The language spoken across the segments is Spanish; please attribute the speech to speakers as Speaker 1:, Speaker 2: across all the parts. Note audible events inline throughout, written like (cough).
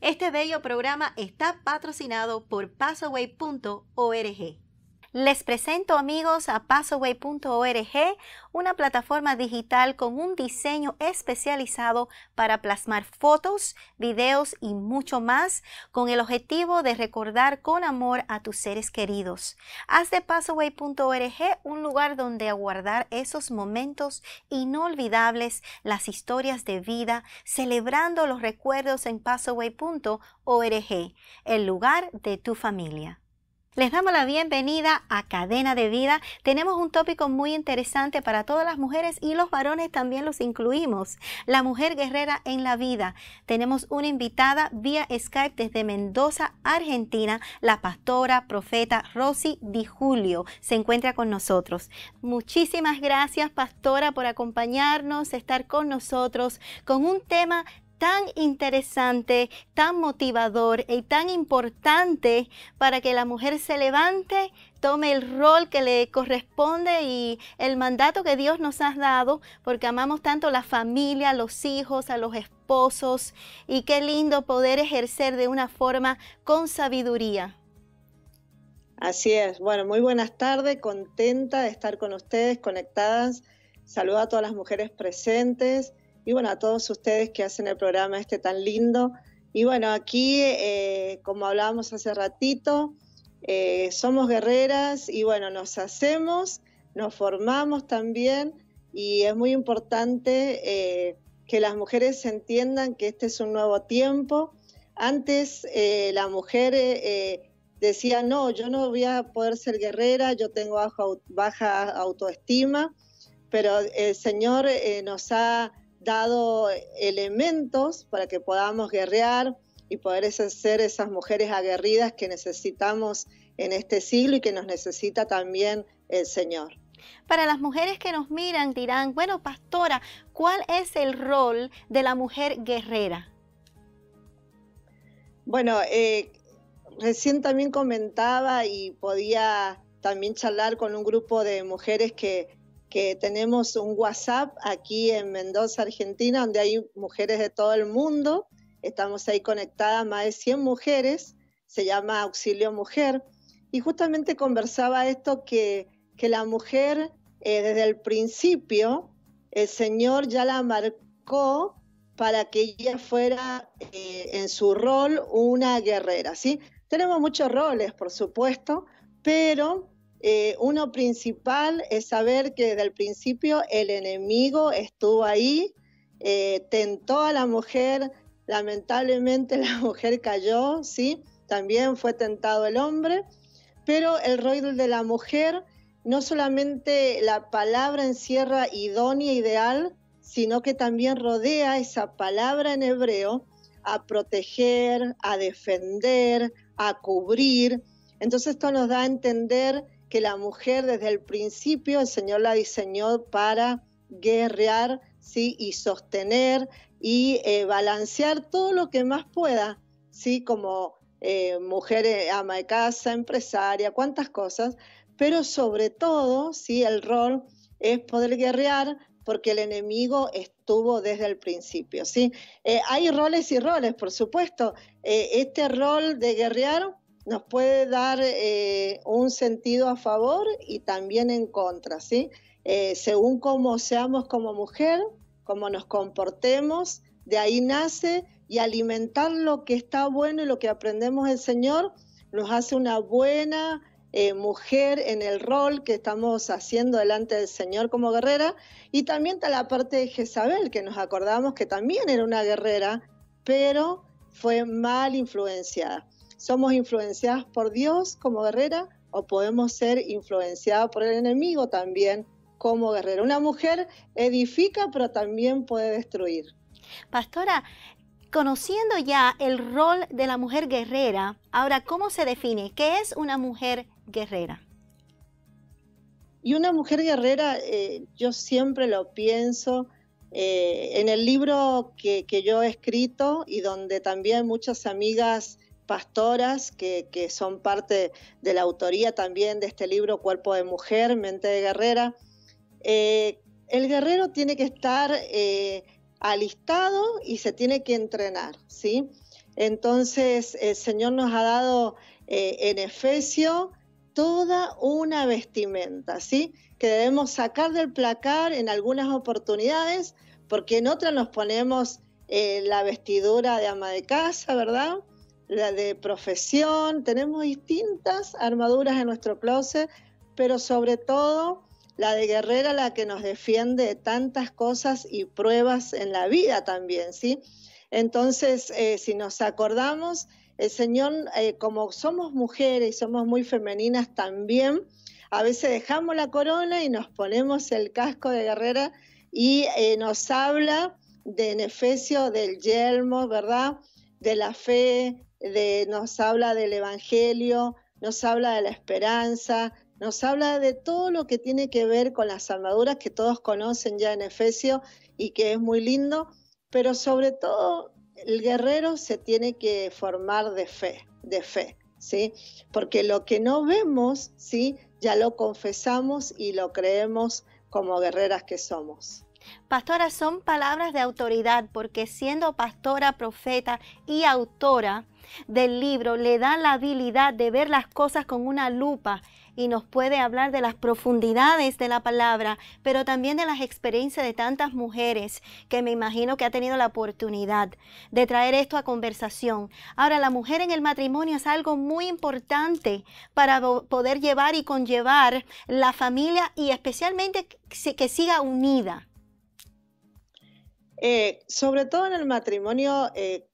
Speaker 1: Este bello programa está patrocinado por Passaway.org. Les presento amigos a Passaway.org, una plataforma digital con un diseño especializado para plasmar fotos, videos y mucho más con el objetivo de recordar con amor a tus seres queridos. Haz de Passaway.org un lugar donde aguardar esos momentos inolvidables, las historias de vida, celebrando los recuerdos en Passaway.org, el lugar de tu familia. Les damos la bienvenida a Cadena de Vida. Tenemos un tópico muy interesante para todas las mujeres y los varones también los incluimos. La mujer guerrera en la vida. Tenemos una invitada vía Skype desde Mendoza, Argentina, la pastora, profeta Rosy Di Julio. Se encuentra con nosotros. Muchísimas gracias, pastora, por acompañarnos, estar con nosotros con un tema tan interesante, tan motivador y tan importante para que la mujer se levante, tome el rol que le corresponde y el mandato que Dios nos ha dado, porque amamos tanto la familia, a los hijos, a los esposos, y qué lindo poder ejercer de una forma con sabiduría.
Speaker 2: Así es. Bueno, muy buenas tardes, contenta de estar con ustedes, conectadas. Saludo a todas las mujeres presentes y bueno, a todos ustedes que hacen el programa este tan lindo. Y bueno, aquí, eh, como hablábamos hace ratito, eh, somos guerreras y bueno, nos hacemos, nos formamos también y es muy importante eh, que las mujeres entiendan que este es un nuevo tiempo. Antes la mujer decía, no, yo no voy a poder ser guerrera, yo tengo baja, baja autoestima, pero el Señor nos ha dado elementos para que podamos guerrear y poder ser esas mujeres aguerridas que necesitamos en este siglo y que nos necesita también el Señor.
Speaker 1: Para las mujeres que nos miran dirán, bueno, pastora, ¿cuál es el rol de la mujer guerrera?
Speaker 2: Bueno, eh, recién también comentaba y podía también charlar con un grupo de mujeres que que tenemos un WhatsApp aquí en Mendoza, Argentina, donde hay mujeres de todo el mundo. Estamos ahí conectadas, más de 100 mujeres, se llama Auxilio Mujer. Y justamente conversaba esto que, que la mujer, eh, desde el principio, el Señor ya la marcó para que ella fuera eh, en su rol una guerrera, ¿sí? Tenemos muchos roles, por supuesto, pero eh, uno principal es saber que desde el principio el enemigo estuvo ahí, eh, tentó a la mujer, lamentablemente la (laughs) mujer cayó, ¿sí? También fue tentado el hombre, pero el rol de la mujer no solamente la palabra encierra idónea, ideal, sino que también rodea esa palabra en hebreo a proteger, a defender, a cubrir. Entonces esto nos da a entender que la mujer desde el principio el Señor la diseñó para guerrear ¿sí? y sostener y eh, balancear todo lo que más pueda, ¿sí? como eh, mujer eh, ama de casa, empresaria, cuántas cosas, pero sobre todo ¿sí? el rol es poder guerrear porque el enemigo estuvo desde el principio. ¿sí? hay roles y roles, por supuesto. este rol de guerrear nos puede dar eh, un sentido a favor y también en contra, ¿sí? Eh, según cómo seamos como mujer, cómo nos comportemos, de ahí nace y alimentar lo que está bueno y lo que aprendemos del Señor nos hace una buena eh, mujer en el rol que estamos haciendo delante del Señor como guerrera. Y también está la parte de Jezabel, que nos acordamos que también era una guerrera, pero fue mal influenciada somos influenciadas por Dios como guerrera o podemos ser influenciadas por el enemigo también como guerrera. Una mujer edifica, pero también puede destruir.
Speaker 1: Pastora, conociendo ya el rol de la mujer guerrera, ahora, ¿cómo se define? ¿Qué es una mujer guerrera?
Speaker 2: Y una mujer guerrera, eh, yo siempre lo pienso, eh, en el libro que, que, yo he escrito y donde también muchas amigas pastoras que, son parte de la autoría también de este libro Cuerpo de Mujer, Mente de Guerrera. Eh, el guerrero tiene que estar eh, alistado y se tiene que entrenar, ¿sí? Entonces el Señor nos ha dado eh, en Efesio toda una vestimenta, ¿sí? Que debemos sacar del placar en algunas oportunidades, porque en otras nos ponemos la vestidura de ama de casa, ¿verdad? La de profesión, tenemos distintas armaduras en nuestro closet, pero sobre todo la de guerrera, la que nos defiende de tantas cosas y pruebas en la vida también, ¿sí? Entonces, eh, si nos acordamos, el Señor, eh, como somos mujeres y somos muy femeninas también, a veces dejamos la corona y nos ponemos el casco de guerrera y eh, nos habla de en Efesio del yelmo, ¿verdad? De la fe, de, nos habla del Evangelio, nos habla de la esperanza, nos habla de todo lo que tiene que ver con las armaduras que todos conocen ya en Efesio y que es muy lindo, pero sobre todo el guerrero se tiene que formar de fe, de fe, ¿sí? Porque lo que no vemos, ¿sí? Ya lo confesamos y lo creemos como guerreras que somos.
Speaker 1: Pastora, son palabras de autoridad porque siendo pastora, profeta y autora del libro, le da la habilidad de ver las cosas con una lupa y nos puede hablar de las profundidades de la palabra, pero también de las experiencias de tantas mujeres que me imagino que ha tenido la oportunidad de traer esto a conversación. Ahora, la mujer en el matrimonio es algo muy importante para poder llevar y conllevar la familia y especialmente que siga unida.
Speaker 2: Eh, sobre todo en el matrimonio, eh,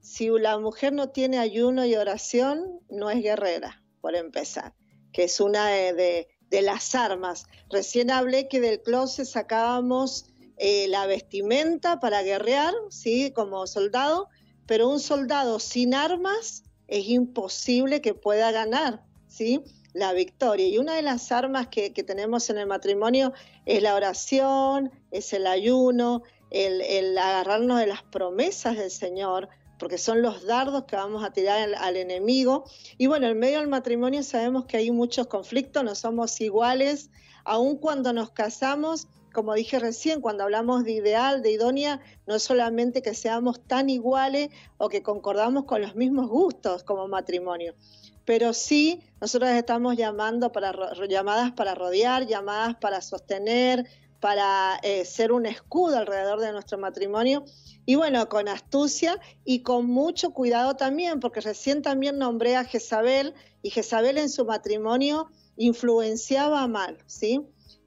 Speaker 2: si la mujer no tiene ayuno y oración, no es guerrera, por empezar que es una de, las armas. Recién hablé que del closet sacábamos eh, la vestimenta para guerrear, ¿sí? Como soldado, pero un soldado sin armas es imposible que pueda ganar, ¿sí? La victoria. Y una de las armas que, tenemos en el matrimonio es la oración, es el ayuno, el, agarrarnos de las promesas del Señor, porque son los dardos que vamos a tirar al, enemigo. Y bueno, en medio del matrimonio sabemos que hay muchos conflictos, no somos iguales, aun cuando nos casamos, como dije recién, cuando hablamos de ideal, de idónea, no es solamente que seamos tan iguales o que concordamos con los mismos gustos como matrimonio, pero sí nosotros estamos llamando para, llamadas para rodear, llamadas para sostener, para eh, ser un escudo alrededor de nuestro matrimonio y bueno, con astucia y con mucho cuidado también, porque recién también nombré a Jezabel y Jezabel en su matrimonio influenciaba mal, ¿sí?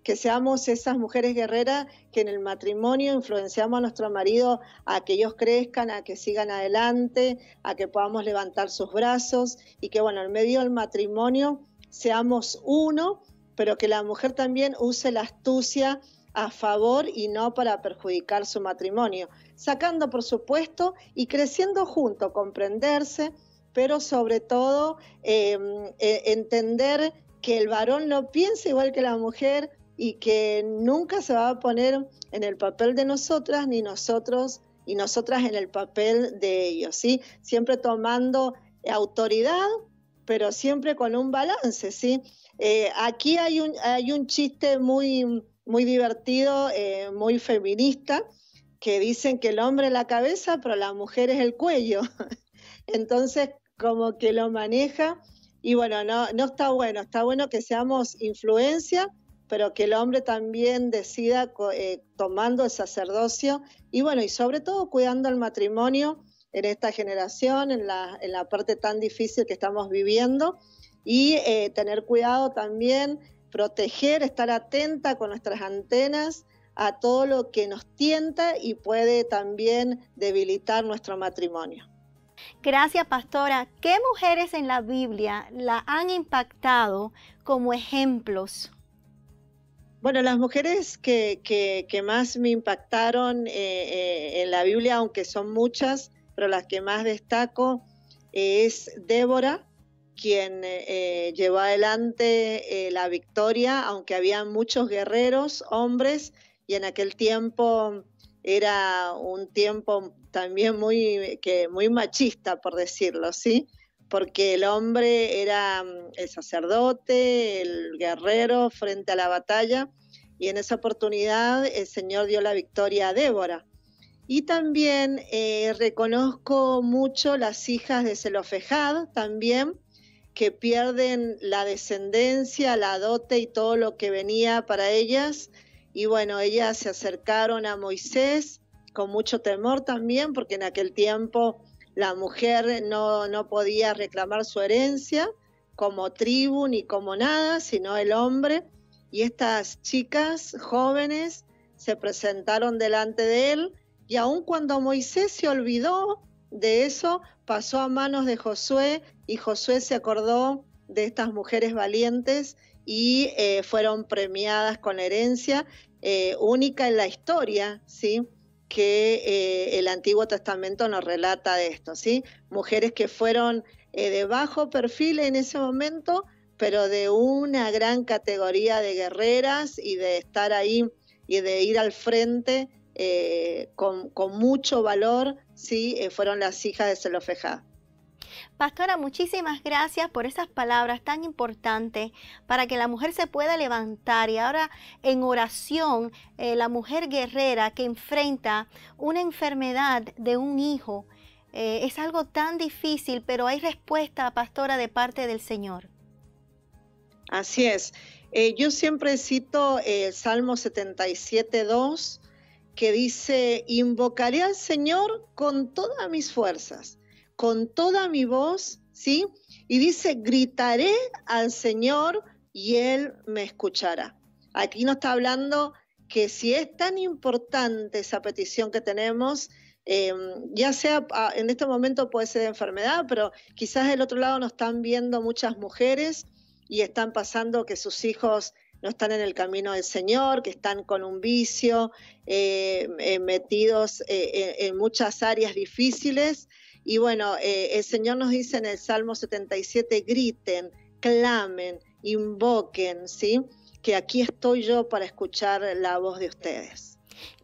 Speaker 2: Que seamos esas mujeres guerreras que en el matrimonio influenciamos a nuestro marido a que ellos crezcan, a que sigan adelante, a que podamos levantar sus brazos y que bueno, en medio del matrimonio seamos uno, pero que la mujer también use la astucia a favor y no para perjudicar su matrimonio, sacando por supuesto y creciendo junto, comprenderse, pero sobre todo em, e, entender que el varón no piensa igual que la mujer y que nunca se va a poner en el papel de nosotras ni nosotros y nosotras en el papel de ellos, ¿sí? Siempre tomando autoridad, pero siempre con un balance, ¿sí? Eh, aquí hay un, hay un chiste muy, muy divertido, eh, muy feminista, que dicen que el hombre es la cabeza, pero la mujer es el cuello. (laughs) Entonces, como que lo maneja. Y bueno, no, no está bueno, está bueno que seamos influencia, pero que el hombre también decida eh, tomando el sacerdocio y bueno, y sobre todo cuidando el matrimonio en esta generación, en la, en la parte tan difícil que estamos viviendo y eh, tener cuidado también proteger, estar atenta con nuestras antenas a todo lo que nos tienta y puede también debilitar nuestro matrimonio.
Speaker 1: Gracias, pastora. ¿Qué mujeres en la Biblia la han impactado como ejemplos?
Speaker 2: Bueno, las mujeres que, más me impactaron eh, eh, en la Biblia, aunque son muchas, pero las que más destaco es Débora, quien eh, llevó adelante eh, la victoria, aunque había muchos guerreros, hombres, y en aquel tiempo era un tiempo también muy, que, muy machista, por decirlo, ¿sí? Porque el hombre era mm, el sacerdote, el guerrero frente a la batalla, y en esa oportunidad el Señor dio la victoria a Débora. Y también eh, reconozco mucho las hijas de Zelofejad también, que pierden la descendencia, la dote y todo lo que venía para ellas. Y bueno, ellas se acercaron a Moisés con mucho temor también, porque en aquel tiempo la mujer no, no podía reclamar su herencia como tribu ni como nada, sino el hombre. Y estas chicas jóvenes se presentaron delante de él y aun cuando Moisés se olvidó de eso, pasó a manos de Josué y Josué se acordó de estas mujeres valientes y eh, fueron premiadas con herencia eh, única en la historia, ¿sí? que eh, el Antiguo Testamento nos relata de esto, ¿sí? Mujeres que fueron de bajo perfil en ese momento, pero de una gran categoría de guerreras y de estar ahí y de ir al frente eh, con, mucho valor, sí, eh, fueron las hijas de Zelofejá.
Speaker 1: Pastora, muchísimas gracias por esas palabras tan importantes para que la mujer se pueda levantar y ahora en oración eh, la mujer guerrera que enfrenta una enfermedad de un hijo es algo tan difícil, pero hay respuesta, pastora, de parte del Señor.
Speaker 2: Así es. yo siempre cito el Salmo 77, 2 que dice, invocaré al Señor con todas mis fuerzas, con toda mi voz, ¿sí? Y dice, gritaré al Señor y Él me escuchará. Aquí nos está hablando que si es tan importante esa petición que tenemos, em, ya sea ah, en este momento puede ser de enfermedad, pero quizás del otro lado nos están viendo muchas mujeres y están pasando que sus hijos no están en el camino del Señor, que están con un vicio, eh, eh, metidos eh, en muchas áreas difíciles. Y bueno, el Señor nos dice en el Salmo 77, griten, clamen, invoquen, ¿sí? Que aquí estoy yo para escuchar la voz de ustedes.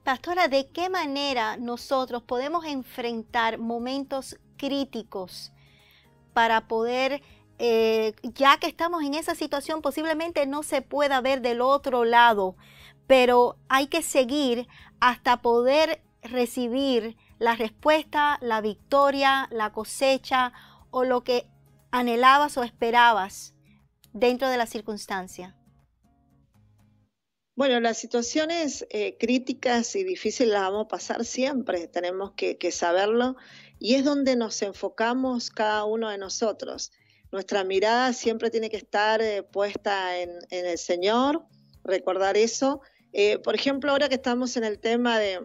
Speaker 1: Pastora, ¿de qué manera nosotros podemos enfrentar momentos críticos para poder eh, ya que estamos en esa situación, posiblemente no se pueda ver del otro lado, pero hay que seguir hasta poder recibir la respuesta, la victoria, la cosecha o lo que anhelabas o esperabas dentro de la circunstancia.
Speaker 2: Bueno, las situaciones eh, críticas y difíciles las vamos a pasar siempre, tenemos que saberlo y es donde nos enfocamos cada uno de nosotros nuestra mirada siempre tiene que estar eh, puesta en, el Señor, recordar eso. Eh, por ejemplo, ahora que estamos en el tema de,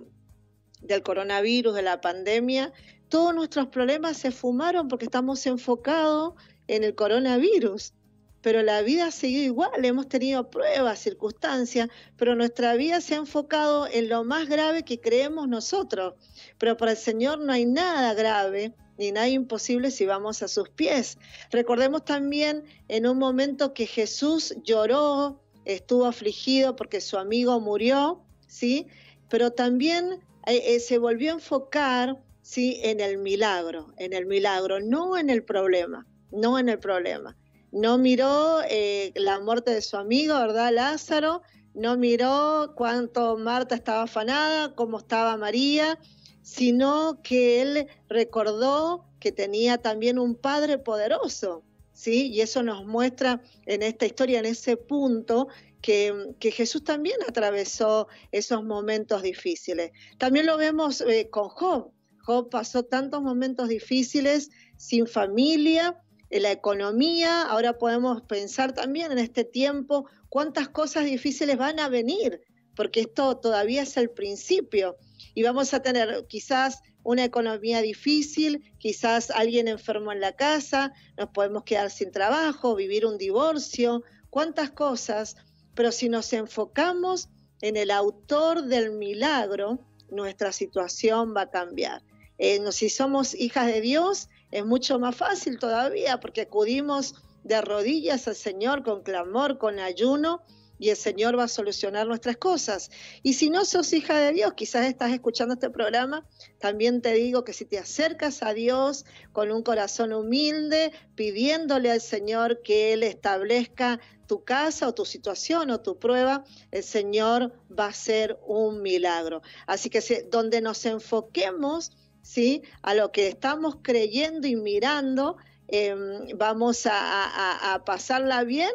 Speaker 2: del coronavirus, de la pandemia, todos nuestros problemas se fumaron porque estamos enfocados en el coronavirus. Pero la vida ha seguido igual, hemos tenido pruebas, circunstancias, pero nuestra vida se ha enfocado en lo más grave que creemos nosotros. Pero para el Señor no hay nada grave, ni nada imposible si vamos a sus pies. Recordemos también en un momento que Jesús lloró, estuvo afligido porque su amigo murió, ¿sí? Pero también eh, eh, se volvió a enfocar, ¿sí? En el milagro, en el milagro, no en el problema, no en el problema. No miró eh, la muerte de su amigo, ¿verdad? Lázaro, no miró cuánto Marta estaba afanada, cómo estaba María, sino que él recordó que tenía también un padre poderoso, ¿sí? Y eso nos muestra en esta historia, en ese punto, que, Jesús también atravesó esos momentos difíciles. También lo vemos eh, con Job. Job pasó tantos momentos difíciles sin familia, en la economía, ahora podemos pensar también en este tiempo cuántas cosas difíciles van a venir, porque esto todavía es el principio y vamos a tener quizás una economía difícil, quizás alguien enfermo en la casa, nos podemos quedar sin trabajo, vivir un divorcio, cuántas cosas, pero si nos enfocamos en el autor del milagro, nuestra situación va a cambiar. Eh, si somos hijas de Dios, es mucho más fácil todavía porque acudimos de rodillas al Señor con clamor, con ayuno, y el Señor va a solucionar nuestras cosas. Y si no sos hija de Dios, quizás estás escuchando este programa, también te digo que si te acercas a Dios con un corazón humilde, pidiéndole al Señor que Él establezca tu casa o tu situación o tu prueba, el Señor va a hacer un milagro. Así que donde nos enfoquemos, ¿sí? A lo que estamos creyendo y mirando, em, vamos a, a pasarla bien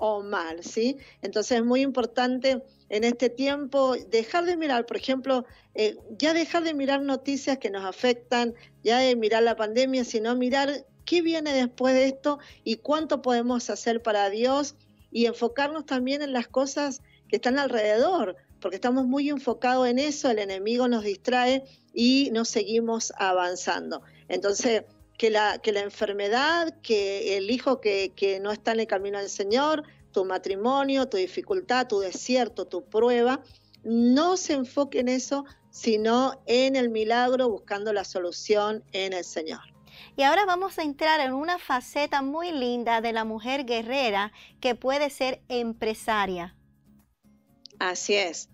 Speaker 2: o mal, ¿sí? Entonces es muy importante en este tiempo dejar de mirar, por ejemplo, eh, ya dejar de mirar noticias que nos afectan, ya de mirar la pandemia, sino mirar qué viene después de esto y cuánto podemos hacer para Dios y enfocarnos también en las cosas que están alrededor, porque estamos muy enfocados en eso, el enemigo nos distrae y nos seguimos avanzando. Entonces, que la, que la enfermedad, que el hijo que, que no está en el camino del Señor, tu matrimonio, tu dificultad, tu desierto, tu prueba, no se enfoque en eso, sino en el milagro, buscando la solución en el Señor.
Speaker 1: Y ahora vamos a entrar en una faceta muy linda de la mujer guerrera que puede ser empresaria.
Speaker 2: Así es.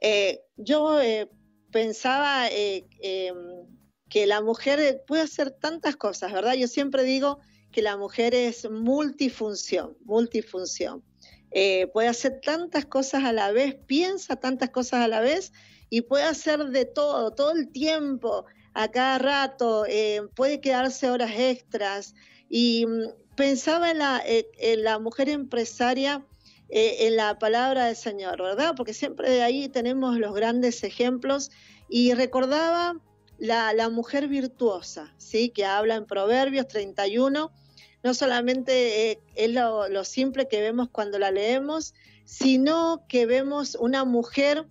Speaker 2: Eh, yo eh, pensaba eh, em, que la mujer puede hacer tantas cosas, ¿verdad? Yo siempre digo que la mujer es multifunción, multifunción. Eh, puede hacer tantas cosas a la vez, piensa tantas cosas a la vez y puede hacer de todo, todo el tiempo, a cada rato, eh, puede quedarse horas extras. Y mm, pensaba en la, eh, en la mujer empresaria, en la palabra del Señor, ¿verdad? Porque siempre de ahí tenemos los grandes ejemplos y recordaba la, mujer virtuosa, ¿sí? que habla en Proverbios 31. No solamente eh, es lo, simple que vemos cuando la leemos, sino que vemos una mujer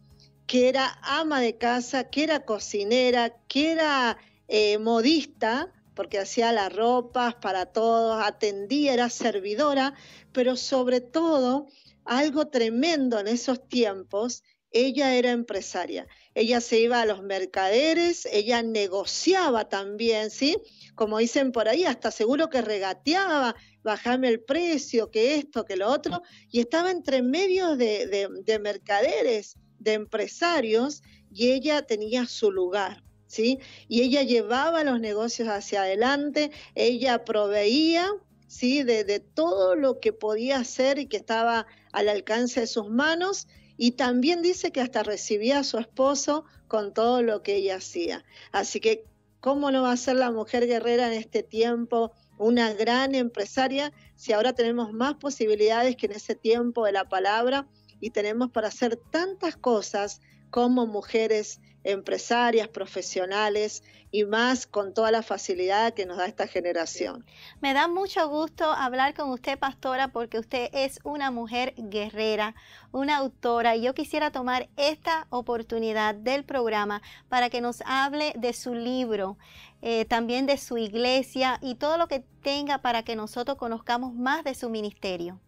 Speaker 2: que era ama de casa, que era cocinera, que era eh, modista, porque hacía las ropas para todos, atendía, era servidora, pero sobre todo, algo tremendo en esos tiempos, ella era empresaria ella se iba a los mercaderes, ella negociaba también, ¿sí? Como dicen por ahí, hasta seguro que regateaba, bajame el precio, que esto, que lo otro, y estaba entre medio de, de, mercaderes, de empresarios, y ella tenía su lugar. ¿Sí? Y ella llevaba los negocios hacia adelante, ella proveía, ¿sí? De, de, todo lo que podía hacer y que estaba al alcance de sus manos y también dice que hasta recibía a su esposo con todo lo que ella hacía. Así que, ¿cómo no va a ser la mujer guerrera en este tiempo una gran empresaria si ahora tenemos más posibilidades que en ese tiempo de la palabra y tenemos para hacer tantas cosas como mujeres empresarias, profesionales y más con toda la facilidad que nos da esta generación.
Speaker 1: Me da mucho gusto hablar con usted, pastora, porque usted es una mujer guerrera, una autora. Y yo quisiera tomar esta oportunidad del programa para que nos hable de su libro, eh, también de su iglesia y todo lo que tenga para que nosotros conozcamos más de su ministerio.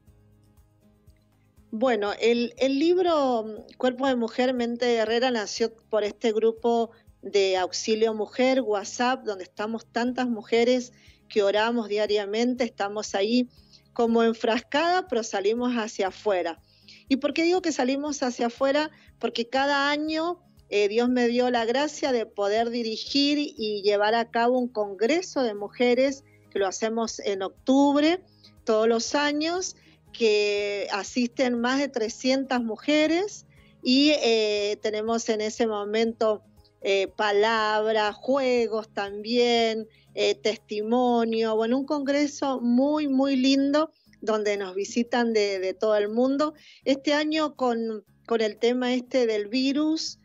Speaker 2: Bueno, el, libro mm, Cuerpo de Mujer, Mente Guerrera nació por este grupo de auxilio mujer, WhatsApp, donde estamos tantas mujeres que oramos diariamente, estamos ahí como enfrascadas, pero salimos hacia afuera. ¿Y por qué digo que salimos hacia afuera? Porque cada año eh, Dios me dio la gracia de poder dirigir y llevar a cabo un congreso de mujeres, que lo hacemos en octubre todos los años, que asisten más de 300 mujeres y eh, tenemos en ese momento eh, palabras, juegos también, eh, testimonio, bueno, un congreso muy, muy lindo donde nos visitan de, todo el mundo. Este año con, con, el tema este del virus,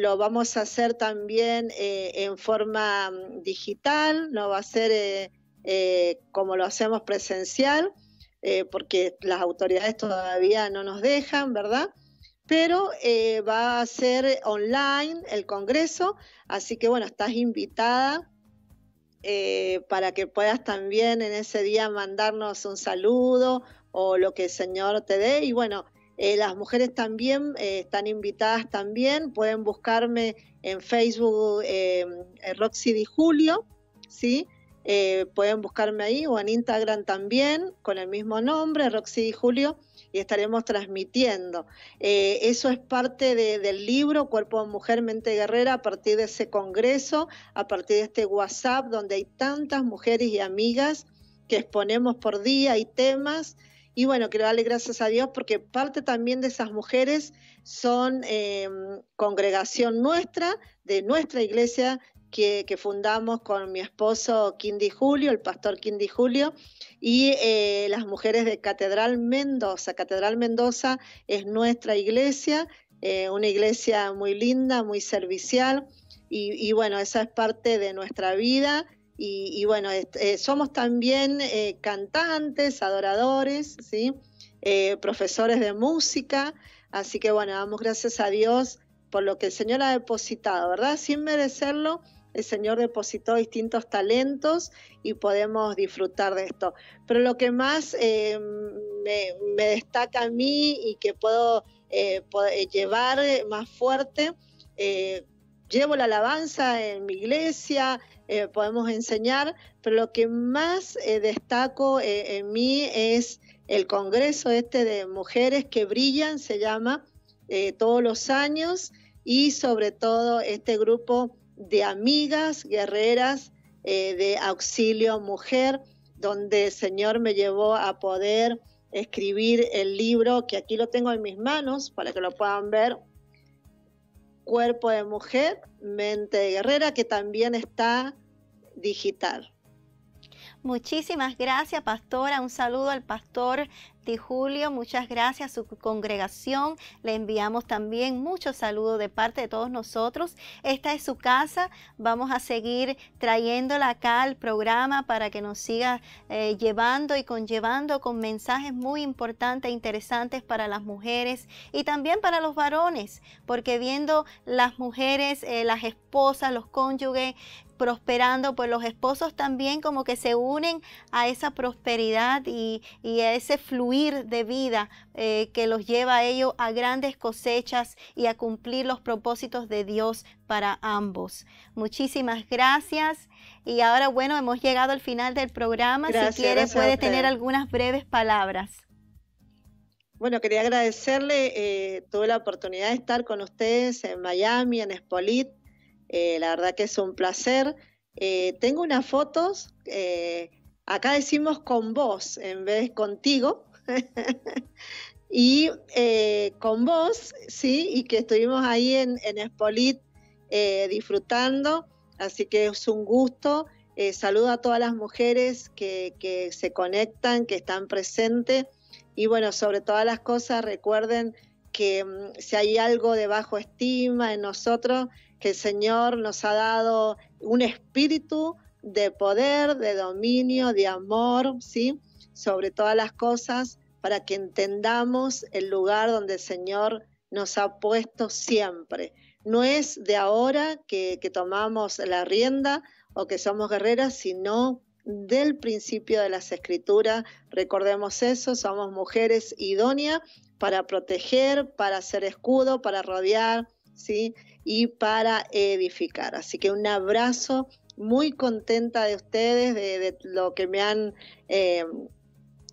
Speaker 2: lo vamos a hacer también en forma mm, digital, no va a ser como lo hacemos presencial eh, porque las autoridades todavía no nos dejan, ¿verdad? Pero eh, va a ser online el Congreso, así que bueno, estás invitada eh, para que puedas también en ese día mandarnos un saludo o lo que el Señor te dé. Y bueno, las mujeres también están invitadas también, pueden buscarme en Facebook Roxy Di Julio, ¿sí? Eh, pueden buscarme ahí o en Instagram también con el mismo nombre, Roxy y Julio, y estaremos transmitiendo. Eh, eso es parte del libro Cuerpo de Mujer, Mente Guerrera, a partir de ese congreso, a partir de este WhatsApp, donde hay tantas mujeres y amigas que exponemos por día y temas. Y bueno, quiero darle gracias a Dios porque parte también de esas mujeres son em, congregación nuestra, de nuestra iglesia que, fundamos con mi esposo Quindy Julio, el pastor Quindy Julio, y eh, las mujeres de Catedral Mendoza. Catedral Mendoza es nuestra iglesia, eh, una iglesia muy linda, muy servicial, y, bueno, esa es parte de nuestra vida. Y, bueno, eh, somos también cantantes, adoradores, ¿sí? profesores de música, así que bueno, damos gracias a Dios por lo que el Señor ha depositado, ¿verdad? Sin merecerlo, el Señor depositó distintos talentos y podemos disfrutar de esto. Pero lo que más eh, me, destaca a mí y que puedo eh, eh, llevar más fuerte, llevo la alabanza en mi iglesia, podemos enseñar, pero lo que más destaco en mí es el Congreso este de Mujeres que Brillan, se llama, todos los años, y sobre todo este grupo de amigas guerreras eh, de auxilio mujer, donde el Señor me llevó a poder escribir el libro, que aquí lo tengo en mis manos para que lo puedan ver, Cuerpo de Mujer, Mente de Guerrera, que también está digital.
Speaker 1: Muchísimas gracias, pastora. Un saludo al pastor Julio. Muchas gracias a su congregación. Le enviamos también muchos saludos de parte de todos nosotros. Esta es su casa. Vamos a seguir trayéndola acá al programa para que nos siga eh, llevando y conllevando con mensajes muy importantes e interesantes para las mujeres y también para los varones, porque viendo las mujeres, eh, las esposas, los cónyuges, prosperando, pues los esposos también como que se unen a esa prosperidad y, a ese fluir de vida eh, que los lleva a ellos a grandes cosechas y a cumplir los propósitos de Dios para ambos. Muchísimas gracias. Y ahora, bueno, hemos llegado al final del programa. si quiere, puede tener algunas breves palabras.
Speaker 2: Bueno, quería agradecerle, eh, tuve la oportunidad de estar con ustedes en Miami, en Espolit, eh, la verdad que es un placer. Eh, tengo unas fotos, acá decimos con vos en vez contigo. (laughs) y con vos, sí, y que estuvimos ahí en, en Espolit disfrutando, así que es un gusto. saludo a todas las mujeres que, que se conectan, que están presentes. Y bueno, sobre todas las cosas, recuerden que mm, si hay algo de bajo estima en nosotros, que el Señor nos ha dado un espíritu de poder, de dominio, de amor, ¿sí? Sobre todas las cosas, para que entendamos el lugar donde el Señor nos ha puesto siempre. No es de ahora que, tomamos la rienda o que somos guerreras, sino del principio de las escrituras. Recordemos eso, somos mujeres idóneas para proteger, para hacer escudo, para rodear, ¿sí? y para edificar. Así que un abrazo, muy contenta de ustedes, de, lo que me han eh,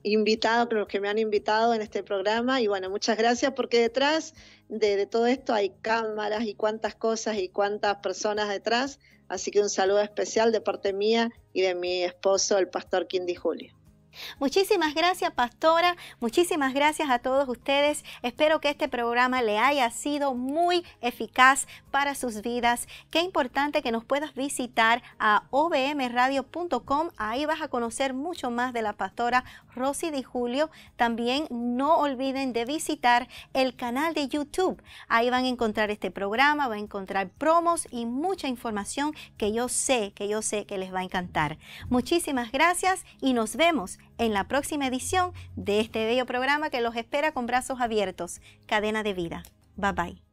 Speaker 2: invitado, los que me han invitado en este programa. Y bueno, muchas gracias porque detrás de, todo esto hay cámaras y cuántas cosas y cuántas personas detrás. Así que un saludo especial de parte mía y de mi esposo, el pastor Quindy Julio.
Speaker 1: Muchísimas gracias, pastora. Muchísimas gracias a todos ustedes. Espero que este programa le haya sido muy eficaz para sus vidas. Qué importante que nos puedas visitar a obmradio.com. Ahí vas a conocer mucho más de la pastora Rosy de Julio. También no olviden de visitar el canal de YouTube. Ahí van a encontrar este programa, van a encontrar promos y mucha información que yo sé, que yo sé que les va a encantar. Muchísimas gracias y nos vemos en la próxima edición de este bello programa que los espera con brazos abiertos. Cadena de vida. Bye bye.